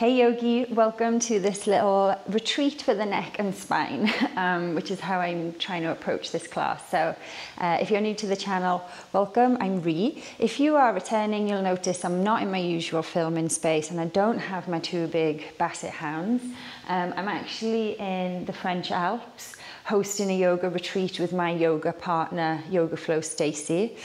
Hey Yogi, welcome to this little retreat for the neck and spine, um, which is how I'm trying to approach this class. So uh, if you're new to the channel, welcome, I'm Rhi. If you are returning, you'll notice I'm not in my usual filming space and I don't have my two big basset hounds. Um, I'm actually in the French Alps hosting a yoga retreat with my yoga partner, Yoga Flow Stacy.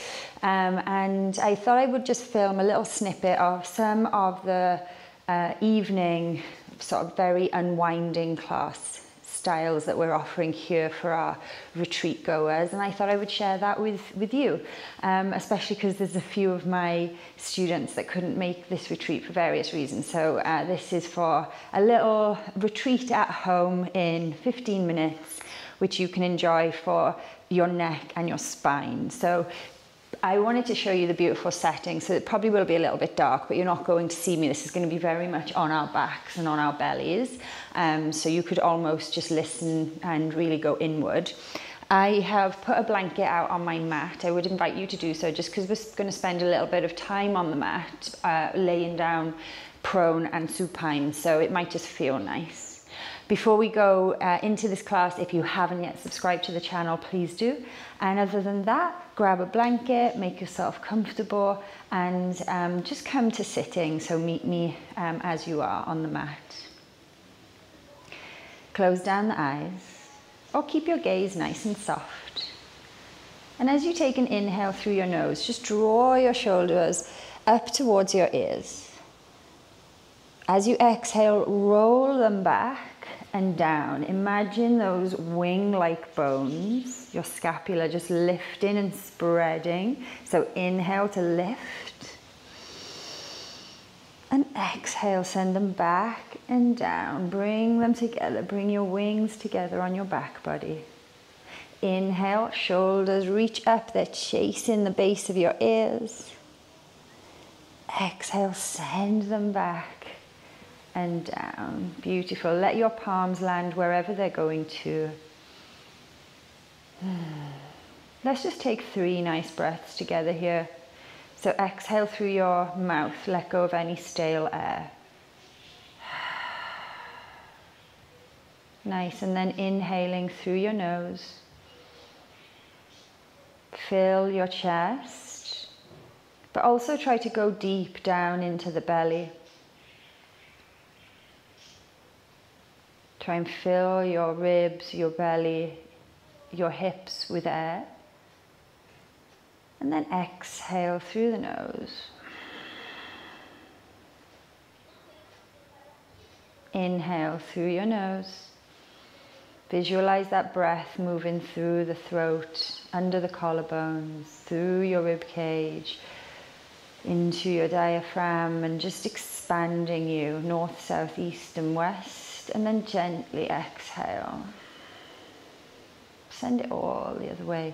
Um, and I thought I would just film a little snippet of some of the uh, evening, sort of very unwinding class styles that we're offering here for our retreat goers and I thought I would share that with, with you, um, especially because there's a few of my students that couldn't make this retreat for various reasons. So uh, this is for a little retreat at home in 15 minutes, which you can enjoy for your neck and your spine. So I wanted to show you the beautiful setting, so it probably will be a little bit dark, but you're not going to see me. This is going to be very much on our backs and on our bellies, um, so you could almost just listen and really go inward. I have put a blanket out on my mat. I would invite you to do so just because we're going to spend a little bit of time on the mat, uh, laying down prone and supine, so it might just feel nice. Before we go uh, into this class, if you haven't yet subscribed to the channel, please do. And other than that, grab a blanket, make yourself comfortable, and um, just come to sitting. So meet me um, as you are on the mat. Close down the eyes, or keep your gaze nice and soft. And as you take an inhale through your nose, just draw your shoulders up towards your ears. As you exhale, roll them back and down. Imagine those wing-like bones, your scapula just lifting and spreading. So inhale to lift. And exhale, send them back and down. Bring them together. Bring your wings together on your back body. Inhale, shoulders reach up. They're chasing the base of your ears. Exhale, send them back and down. Beautiful. Let your palms land wherever they're going to. Let's just take three nice breaths together here. So exhale through your mouth, let go of any stale air. Nice, and then inhaling through your nose. Fill your chest, but also try to go deep down into the belly. Try and fill your ribs, your belly, your hips with air. And then exhale through the nose. Inhale through your nose. Visualize that breath moving through the throat, under the collarbones, through your rib cage, into your diaphragm, and just expanding you north, south, east, and west and then gently exhale. Send it all the other way.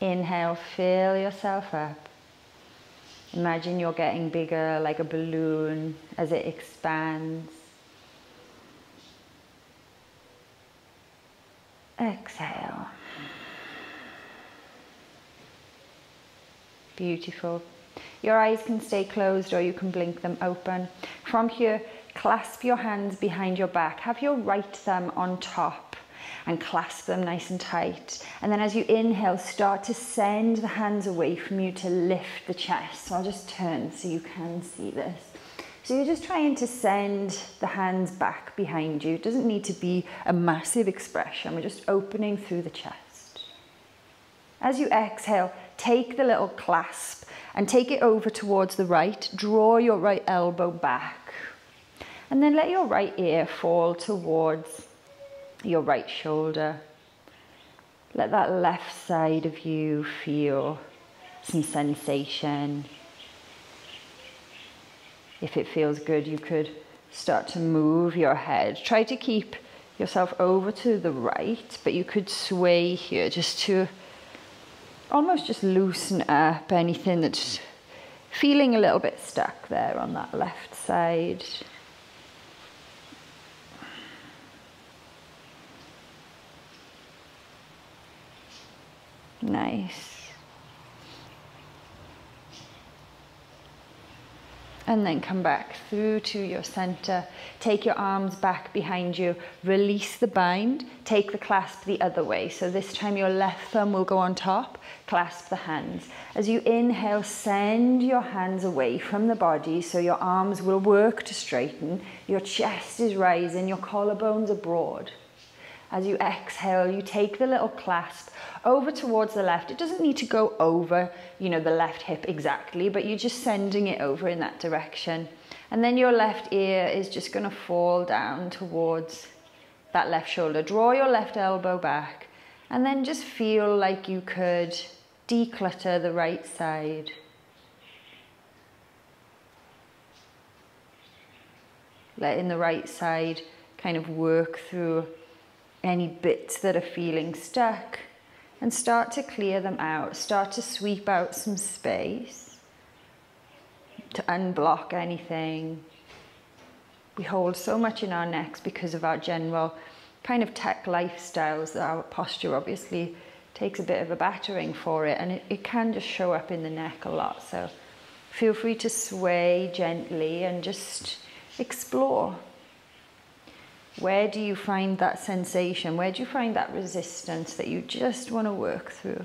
Inhale, fill yourself up. Imagine you're getting bigger like a balloon as it expands. Exhale. Beautiful. Your eyes can stay closed or you can blink them open. From here, Clasp your hands behind your back. Have your right thumb on top and clasp them nice and tight. And then as you inhale, start to send the hands away from you to lift the chest. So I'll just turn so you can see this. So you're just trying to send the hands back behind you. It doesn't need to be a massive expression. We're just opening through the chest. As you exhale, take the little clasp and take it over towards the right. Draw your right elbow back and then let your right ear fall towards your right shoulder. Let that left side of you feel some sensation. If it feels good, you could start to move your head. Try to keep yourself over to the right, but you could sway here just to almost just loosen up anything that's feeling a little bit stuck there on that left side. Nice. And then come back through to your center. Take your arms back behind you, release the bind, take the clasp the other way. So this time your left thumb will go on top, clasp the hands. As you inhale, send your hands away from the body so your arms will work to straighten, your chest is rising, your collarbones are broad. As you exhale, you take the little clasp over towards the left. It doesn't need to go over, you know, the left hip exactly, but you're just sending it over in that direction. And then your left ear is just going to fall down towards that left shoulder. Draw your left elbow back and then just feel like you could declutter the right side. Letting the right side kind of work through any bits that are feeling stuck and start to clear them out. Start to sweep out some space to unblock anything. We hold so much in our necks because of our general kind of tech lifestyles. Our posture obviously takes a bit of a battering for it and it, it can just show up in the neck a lot. So feel free to sway gently and just explore. Where do you find that sensation? Where do you find that resistance that you just want to work through?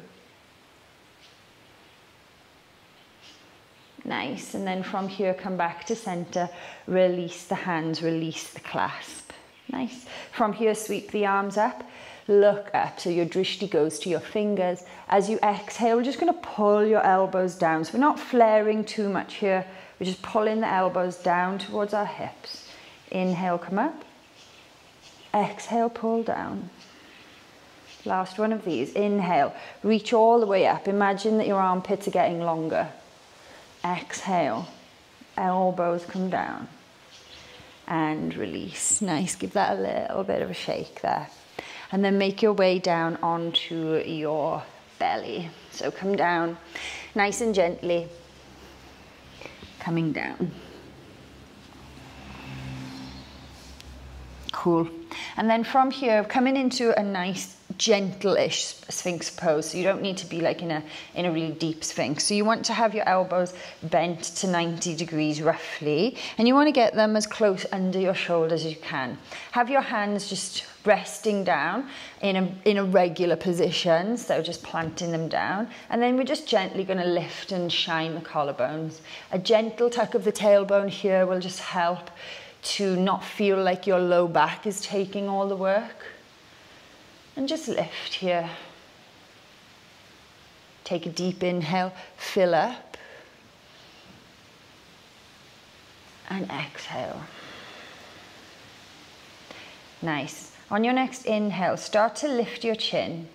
Nice. And then from here, come back to center. Release the hands, release the clasp. Nice. From here, sweep the arms up. Look up. So your drishti goes to your fingers. As you exhale, we're just going to pull your elbows down. So we're not flaring too much here. We're just pulling the elbows down towards our hips. Inhale, come up. Exhale, pull down. Last one of these. Inhale, reach all the way up. Imagine that your armpits are getting longer. Exhale, elbows come down. And release. Nice, give that a little bit of a shake there. And then make your way down onto your belly. So come down nice and gently, coming down. Cool. And then from here, coming into a nice gentle-ish sphinx pose. So you don't need to be like in a, in a really deep sphinx. So you want to have your elbows bent to 90 degrees roughly, and you want to get them as close under your shoulders as you can. Have your hands just resting down in a, in a regular position, so just planting them down. And then we're just gently going to lift and shine the collarbones. A gentle tuck of the tailbone here will just help to not feel like your low back is taking all the work. And just lift here. Take a deep inhale, fill up. And exhale. Nice. On your next inhale, start to lift your chin.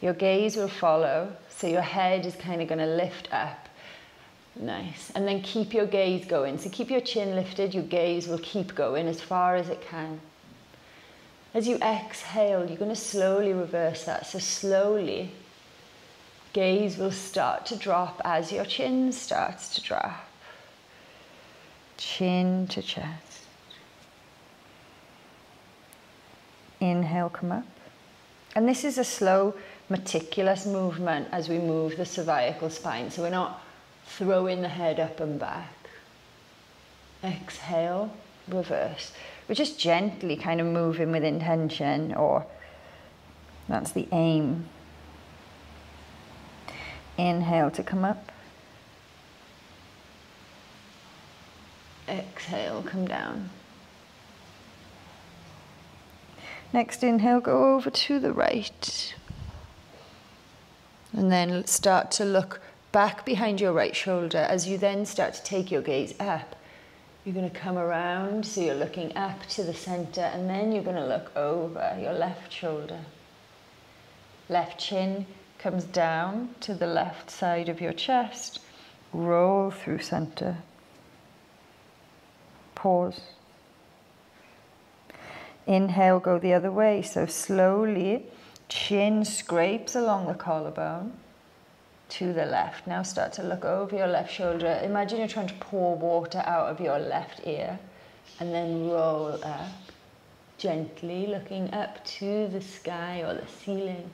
Your gaze will follow, so your head is kind of going to lift up Nice. And then keep your gaze going. So keep your chin lifted, your gaze will keep going as far as it can. As you exhale, you're going to slowly reverse that. So slowly, gaze will start to drop as your chin starts to drop. Chin to chest. Inhale, come up. And this is a slow, meticulous movement as we move the cervical spine. So we're not throwing the head up and back. Exhale, reverse. We're just gently kind of moving with intention, or that's the aim. Inhale to come up. Exhale, come down. Next inhale, go over to the right. And then start to look back behind your right shoulder as you then start to take your gaze up. You're going to come around, so you're looking up to the center, and then you're going to look over your left shoulder. Left chin comes down to the left side of your chest. Roll through center. Pause. Inhale, go the other way. So slowly, chin scrapes along the collarbone to the left. Now start to look over your left shoulder. Imagine you're trying to pour water out of your left ear and then roll up gently, looking up to the sky or the ceiling.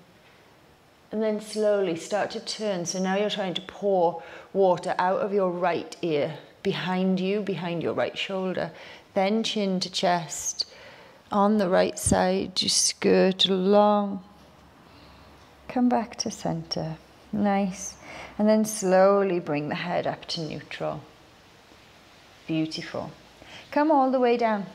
And then slowly start to turn. So now you're trying to pour water out of your right ear behind you, behind your right shoulder. Then chin to chest. On the right side, just skirt along. Come back to center. Nice. And then slowly bring the head up to neutral. Beautiful. Come all the way down.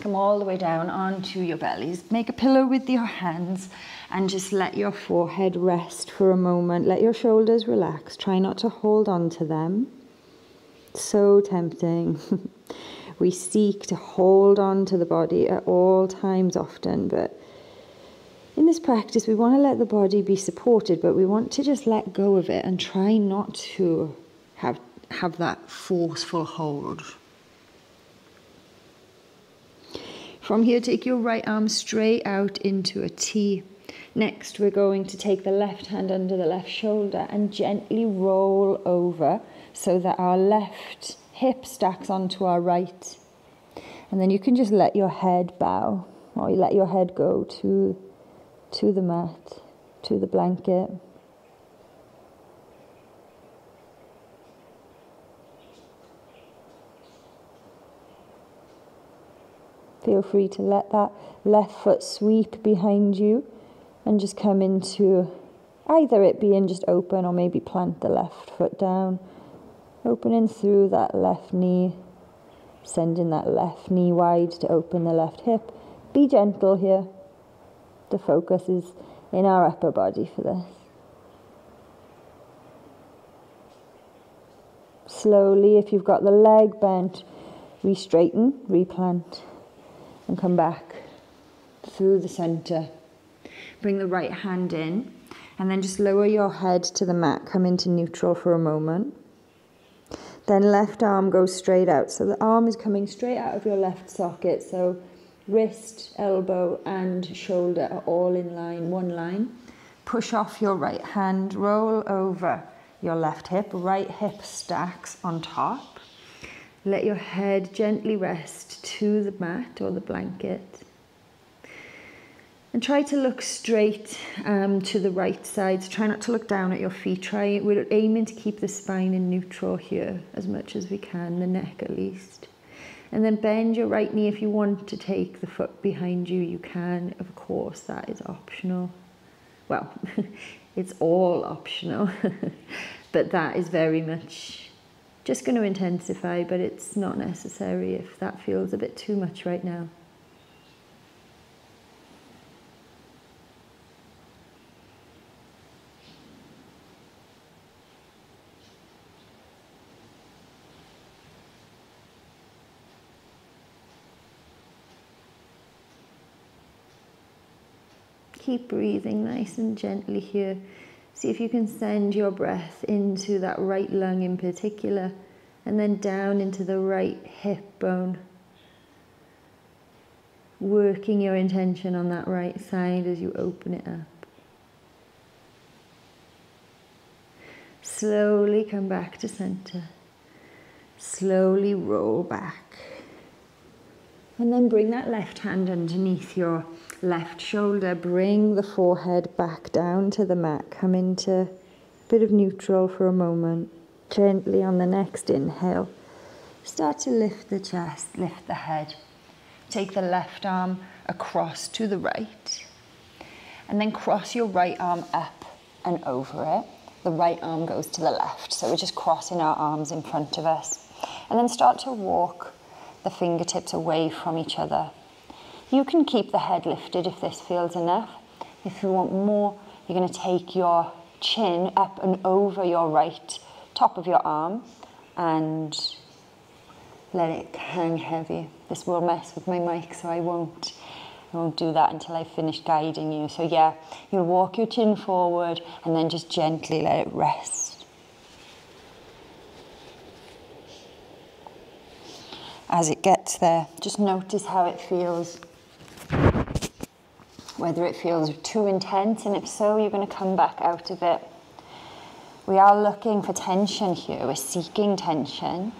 Come all the way down onto your bellies. Make a pillow with your hands and just let your forehead rest for a moment. Let your shoulders relax. Try not to hold on to them. So tempting. we seek to hold on to the body at all times often, but in this practice, we want to let the body be supported, but we want to just let go of it and try not to have, have that forceful hold. From here, take your right arm straight out into a T. Next, we're going to take the left hand under the left shoulder and gently roll over so that our left hip stacks onto our right. And then you can just let your head bow or you let your head go to, to the mat, to the blanket. Feel free to let that left foot sweep behind you and just come into either it being just open or maybe plant the left foot down opening through that left knee, sending that left knee wide to open the left hip. Be gentle here. The focus is in our upper body for this. Slowly, if you've got the leg bent, re-straighten, replant, and come back through the center. Bring the right hand in, and then just lower your head to the mat. Come into neutral for a moment. Then left arm goes straight out. So the arm is coming straight out of your left socket. So wrist, elbow, and shoulder are all in line, one line. Push off your right hand, roll over your left hip, right hip stacks on top. Let your head gently rest to the mat or the blanket. And try to look straight um, to the right side. So try not to look down at your feet. Try, we're aiming to keep the spine in neutral here as much as we can, the neck at least. And then bend your right knee if you want to take the foot behind you, you can. Of course, that is optional. Well, it's all optional, but that is very much just going to intensify, but it's not necessary if that feels a bit too much right now. Keep breathing nice and gently here. See if you can send your breath into that right lung in particular and then down into the right hip bone. Working your intention on that right side as you open it up. Slowly come back to center. Slowly roll back. And then bring that left hand underneath your left shoulder. Bring the forehead back down to the mat. Come into a bit of neutral for a moment. Gently on the next inhale. Start to lift the chest, lift the head. Take the left arm across to the right. And then cross your right arm up and over it. The right arm goes to the left. So we're just crossing our arms in front of us. And then start to walk the fingertips away from each other. You can keep the head lifted if this feels enough. If you want more, you're going to take your chin up and over your right top of your arm and let it hang heavy. This will mess with my mic, so I won't, I won't do that until I finish guiding you. So yeah, you'll walk your chin forward and then just gently let it rest. as it gets there. Just notice how it feels. Whether it feels too intense, and if so, you're going to come back out of it. We are looking for tension here, we're seeking tension,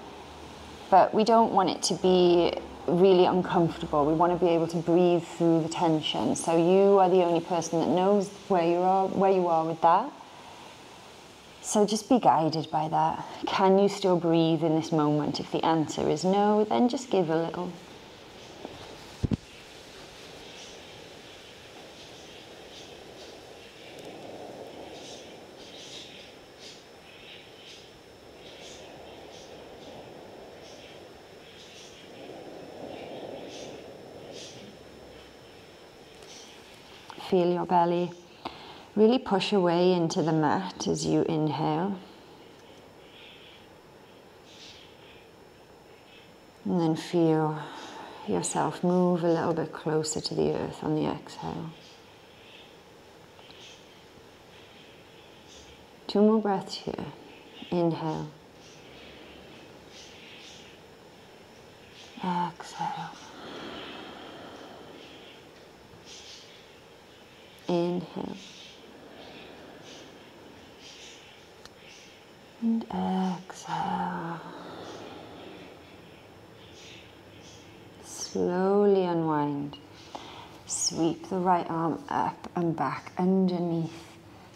but we don't want it to be really uncomfortable. We want to be able to breathe through the tension. So you are the only person that knows where you are, where you are with that. So just be guided by that. Can you still breathe in this moment? If the answer is no, then just give a little. Feel your belly Really push away into the mat as you inhale. And then feel yourself move a little bit closer to the earth on the exhale. Two more breaths here. Inhale. Exhale. Inhale. And exhale. Slowly unwind. Sweep the right arm up and back underneath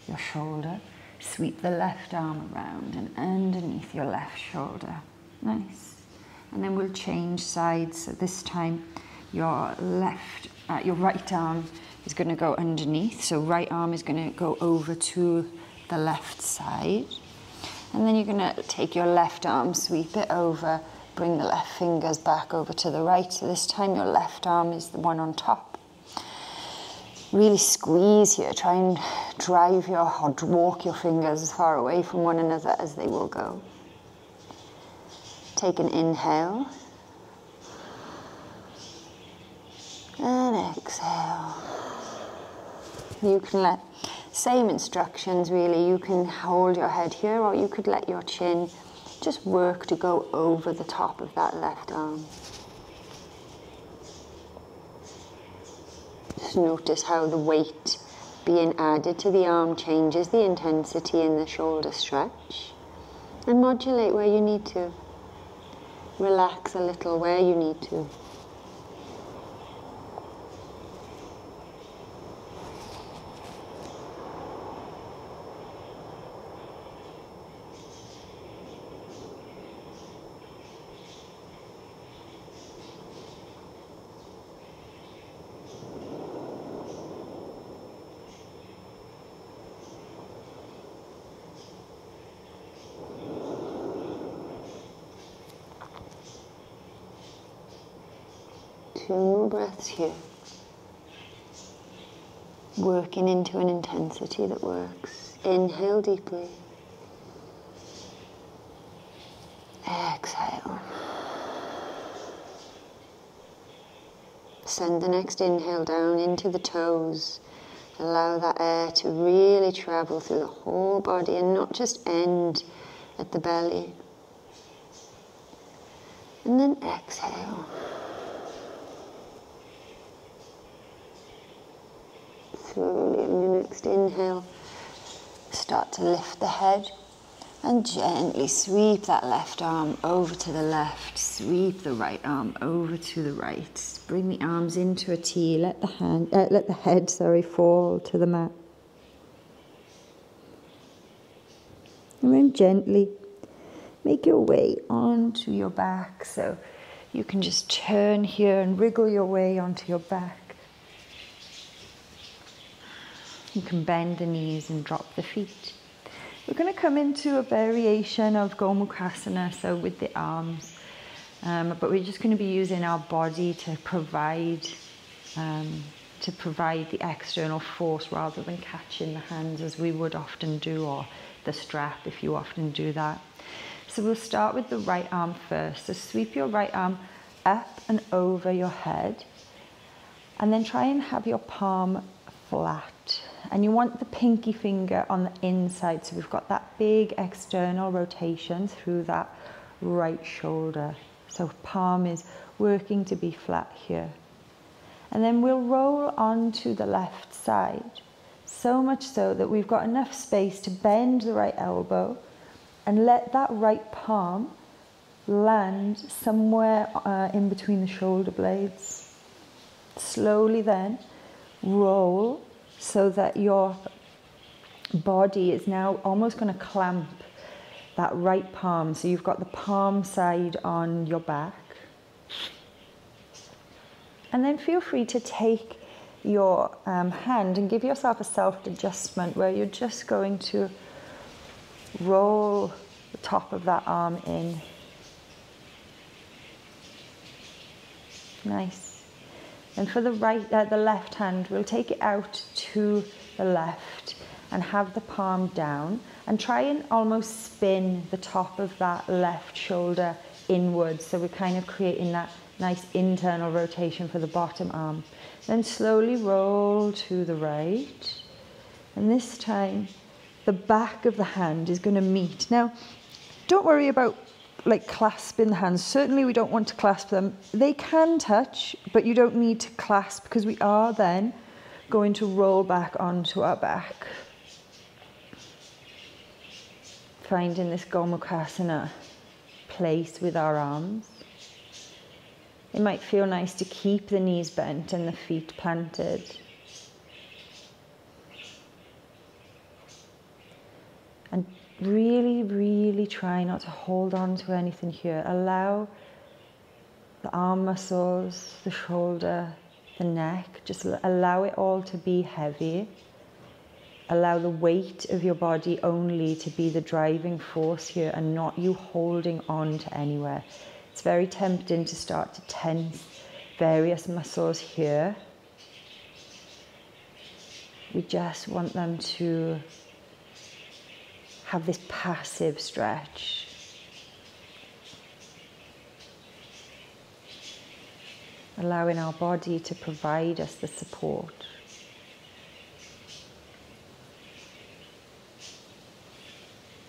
your shoulder. Sweep the left arm around and underneath your left shoulder. Nice. And then we'll change sides. So this time your left, uh, your right arm is going to go underneath. So right arm is going to go over to the left side. And then you're going to take your left arm, sweep it over, bring the left fingers back over to the right. So this time your left arm is the one on top. Really squeeze here. Try and drive your, or walk your fingers as far away from one another as they will go. Take an inhale. And exhale. You can let same instructions really. You can hold your head here or you could let your chin just work to go over the top of that left arm. Just notice how the weight being added to the arm changes the intensity in the shoulder stretch. And modulate where you need to. Relax a little where you need to. Breaths here. Working into an intensity that works. Inhale deeply. Exhale. Send the next inhale down into the toes. Allow that air to really travel through the whole body and not just end at the belly. And then exhale. Slowly next inhale, start to lift the head and gently sweep that left arm over to the left, sweep the right arm over to the right. Bring the arms into a T, let the hand, uh, let the head, sorry, fall to the mat. And then gently make your way onto your back. So you can just turn here and wriggle your way onto your back. You can bend the knees and drop the feet. We're going to come into a variation of Gomukhasana, so with the arms, um, but we're just going to be using our body to provide um, to provide the external force rather than catching the hands as we would often do, or the strap if you often do that. So we'll start with the right arm first. So sweep your right arm up and over your head, and then try and have your palm flat and you want the pinky finger on the inside. So we've got that big external rotation through that right shoulder. So palm is working to be flat here. And then we'll roll onto the left side. So much so that we've got enough space to bend the right elbow and let that right palm land somewhere uh, in between the shoulder blades. Slowly then roll so that your body is now almost going to clamp that right palm. So you've got the palm side on your back. And then feel free to take your um, hand and give yourself a self adjustment where you're just going to roll the top of that arm in. Nice. And for the right, uh, the left hand, we'll take it out to the left and have the palm down and try and almost spin the top of that left shoulder inwards. So we're kind of creating that nice internal rotation for the bottom arm. Then slowly roll to the right. And this time, the back of the hand is going to meet. Now, don't worry about like clasping the hands. Certainly we don't want to clasp them. They can touch, but you don't need to clasp because we are then going to roll back onto our back. Finding this Gomukhasana place with our arms. It might feel nice to keep the knees bent and the feet planted. And really, really try not to hold on to anything here. Allow the arm muscles, the shoulder, the neck, just allow it all to be heavy. Allow the weight of your body only to be the driving force here and not you holding on to anywhere. It's very tempting to start to tense various muscles here. We just want them to have this passive stretch. Allowing our body to provide us the support.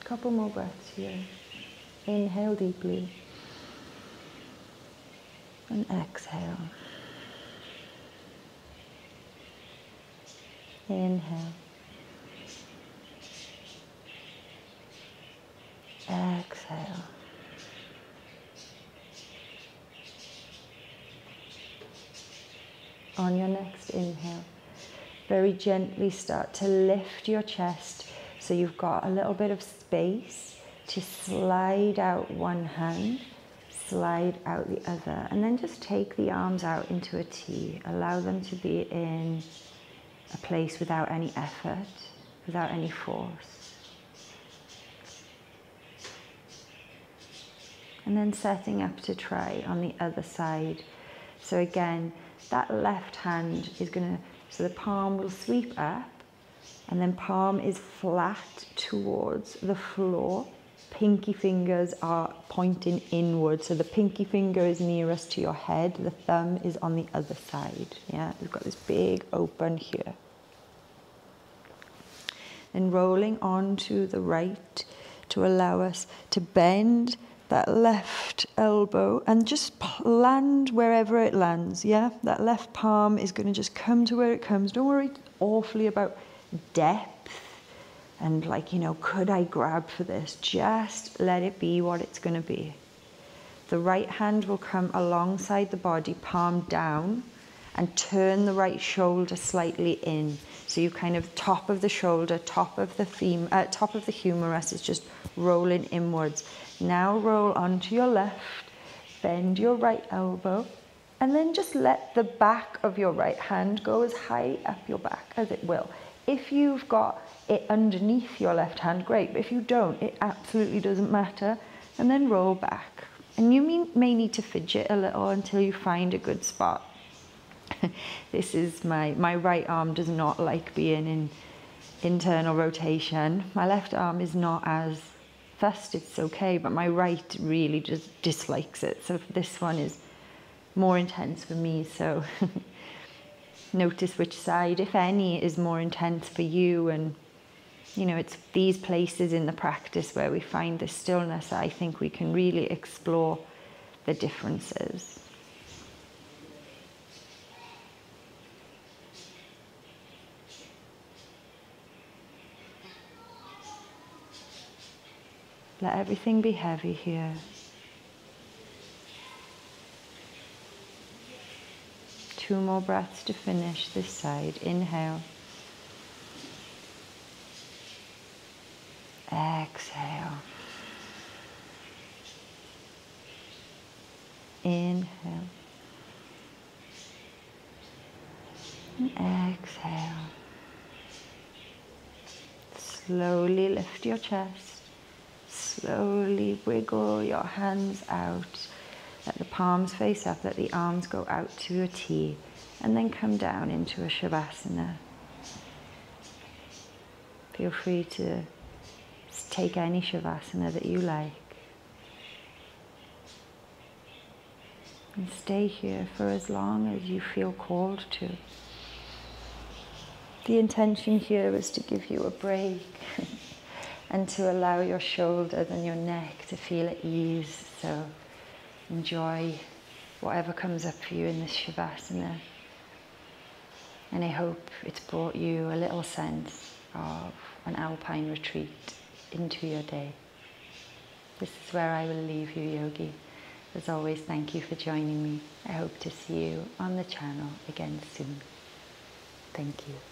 A Couple more breaths here. Inhale deeply. And exhale. Inhale. Exhale. On your next inhale, very gently start to lift your chest so you've got a little bit of space to slide out one hand, slide out the other, and then just take the arms out into a T. Allow them to be in a place without any effort, without any force. and then setting up to try on the other side. So again, that left hand is going to, so the palm will sweep up and then palm is flat towards the floor. Pinky fingers are pointing inward. So the pinky finger is nearest to your head. The thumb is on the other side. Yeah, we've got this big open here. Then rolling on to the right to allow us to bend that left elbow and just land wherever it lands. Yeah, that left palm is going to just come to where it comes. Don't worry awfully about depth and like, you know, could I grab for this? Just let it be what it's going to be. The right hand will come alongside the body, palm down, and turn the right shoulder slightly in. So you kind of top of the shoulder, top of the fem- uh, top of the humerus is just rolling inwards. Now roll onto your left, bend your right elbow, and then just let the back of your right hand go as high up your back as it will. If you've got it underneath your left hand, great. But if you don't, it absolutely doesn't matter. And then roll back. And you may need to fidget a little until you find a good spot. this is my, my right arm does not like being in internal rotation. My left arm is not as first it's okay, but my right really just dislikes it. So this one is more intense for me. So notice which side, if any, is more intense for you. And, you know, it's these places in the practice where we find the stillness, I think we can really explore the differences. Let everything be heavy here. Two more breaths to finish this side. Inhale. Exhale. Inhale. Exhale. Slowly lift your chest. Slowly wiggle your hands out. Let the palms face up, let the arms go out to your T, and then come down into a Shavasana. Feel free to take any Shavasana that you like. And stay here for as long as you feel called to. The intention here is to give you a break and to allow your shoulders and your neck to feel at ease. So enjoy whatever comes up for you in this Shavasana. And I hope it's brought you a little sense of an alpine retreat into your day. This is where I will leave you, yogi. As always, thank you for joining me. I hope to see you on the channel again soon. Thank you.